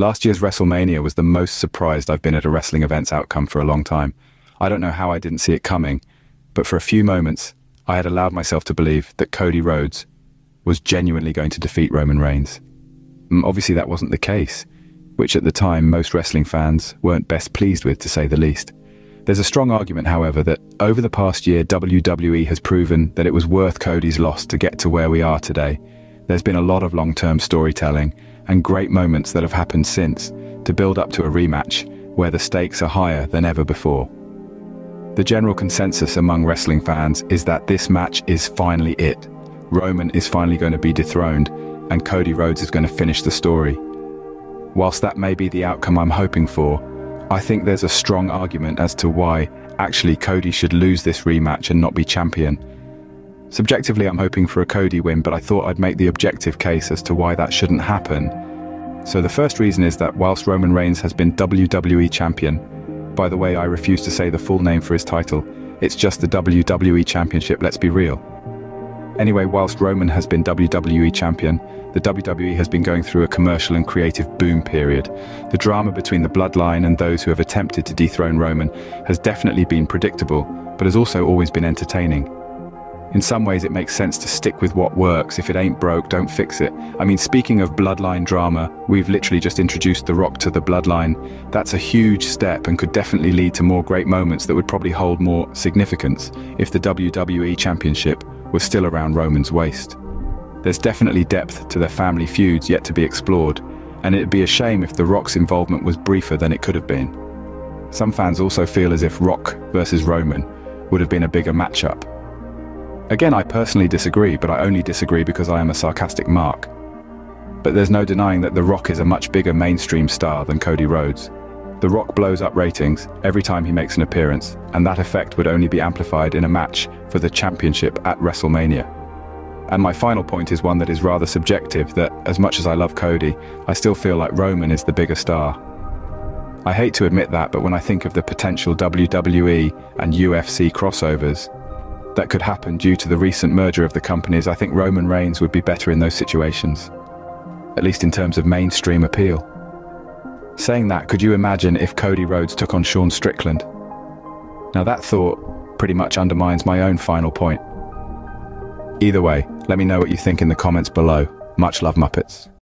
Last year's WrestleMania was the most surprised I've been at a wrestling event's outcome for a long time. I don't know how I didn't see it coming, but for a few moments, I had allowed myself to believe that Cody Rhodes was genuinely going to defeat Roman Reigns. Mm, obviously that wasn't the case, which at the time most wrestling fans weren't best pleased with to say the least. There's a strong argument, however, that over the past year WWE has proven that it was worth Cody's loss to get to where we are today. There's been a lot of long-term storytelling and great moments that have happened since to build up to a rematch where the stakes are higher than ever before. The general consensus among wrestling fans is that this match is finally it. Roman is finally going to be dethroned and Cody Rhodes is going to finish the story. Whilst that may be the outcome I'm hoping for, I think there's a strong argument as to why actually Cody should lose this rematch and not be champion. Subjectively I'm hoping for a Cody win but I thought I'd make the objective case as to why that shouldn't happen. So the first reason is that whilst Roman Reigns has been WWE champion, by the way I refuse to say the full name for his title, it's just the WWE Championship let's be real. Anyway, whilst Roman has been WWE champion, the WWE has been going through a commercial and creative boom period. The drama between the bloodline and those who have attempted to dethrone Roman has definitely been predictable, but has also always been entertaining. In some ways it makes sense to stick with what works. If it ain't broke, don't fix it. I mean, speaking of bloodline drama, we've literally just introduced The Rock to the bloodline. That's a huge step and could definitely lead to more great moments that would probably hold more significance if the WWE Championship was still around Roman's waist. There's definitely depth to their family feuds yet to be explored, and it'd be a shame if The Rock's involvement was briefer than it could have been. Some fans also feel as if Rock versus Roman would have been a bigger matchup. Again, I personally disagree, but I only disagree because I am a sarcastic mark. But there's no denying that The Rock is a much bigger mainstream star than Cody Rhodes. The Rock blows up ratings every time he makes an appearance, and that effect would only be amplified in a match for the championship at WrestleMania. And my final point is one that is rather subjective, that as much as I love Cody, I still feel like Roman is the bigger star. I hate to admit that, but when I think of the potential WWE and UFC crossovers that could happen due to the recent merger of the companies, I think Roman Reigns would be better in those situations. At least in terms of mainstream appeal. Saying that, could you imagine if Cody Rhodes took on Sean Strickland? Now that thought pretty much undermines my own final point. Either way, let me know what you think in the comments below. Much love Muppets.